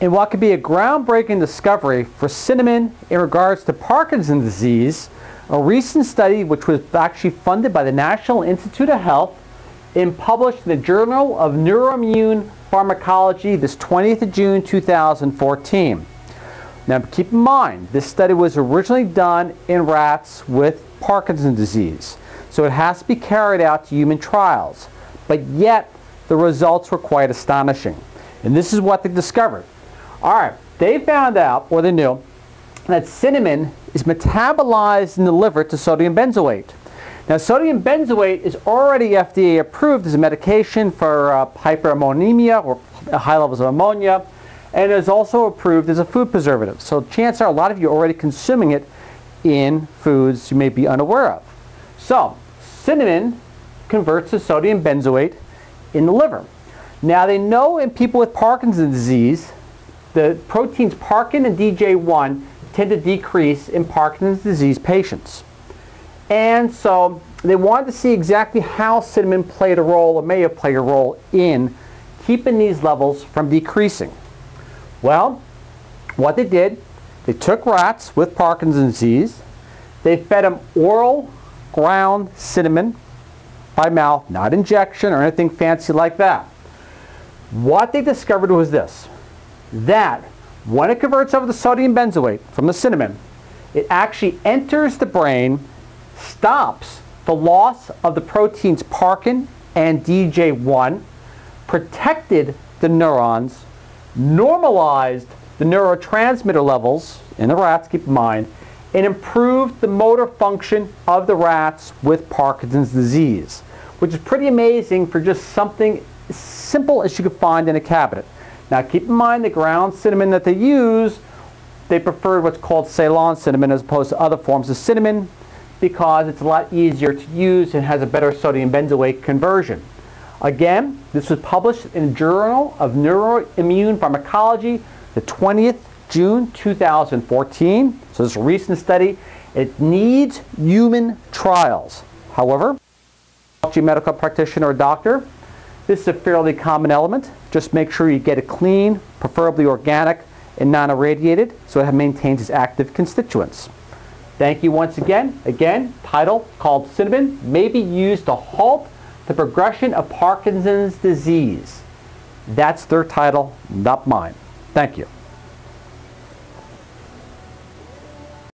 in what could be a groundbreaking discovery for cinnamon in regards to Parkinson's disease, a recent study which was actually funded by the National Institute of Health and published in the Journal of Neuroimmune Pharmacology this 20th of June 2014. Now keep in mind, this study was originally done in rats with Parkinson's disease, so it has to be carried out to human trials. But yet, the results were quite astonishing. And this is what they discovered. All right, they found out, or they knew, that cinnamon is metabolized in the liver to sodium benzoate. Now, sodium benzoate is already FDA approved as a medication for uh, hyperammonemia or high levels of ammonia, and is also approved as a food preservative. So, chances are a lot of you are already consuming it in foods you may be unaware of. So, cinnamon converts to sodium benzoate in the liver. Now, they know in people with Parkinson's disease the proteins parkin and DJ1 tend to decrease in Parkinson's disease patients. And so they wanted to see exactly how cinnamon played a role or may have played a role in keeping these levels from decreasing. Well, what they did, they took rats with Parkinson's disease, they fed them oral ground cinnamon by mouth, not injection or anything fancy like that. What they discovered was this that when it converts over to sodium benzoate from the cinnamon, it actually enters the brain, stops the loss of the proteins parkin and DJ1, protected the neurons, normalized the neurotransmitter levels in the rats, keep in mind, and improved the motor function of the rats with Parkinson's disease, which is pretty amazing for just something as simple as you could find in a cabinet. Now keep in mind the ground cinnamon that they use, they preferred what's called Ceylon cinnamon as opposed to other forms of cinnamon because it's a lot easier to use and has a better sodium benzoate conversion. Again, this was published in the Journal of Neuroimmune Pharmacology the 20th June 2014. So this is a recent study. It needs human trials. However, medical practitioner or doctor this is a fairly common element. Just make sure you get it clean, preferably organic and non-irradiated, so it maintains its active constituents. Thank you once again. Again, title called Cinnamon may be used to halt the progression of Parkinson's disease. That's their title, not mine. Thank you.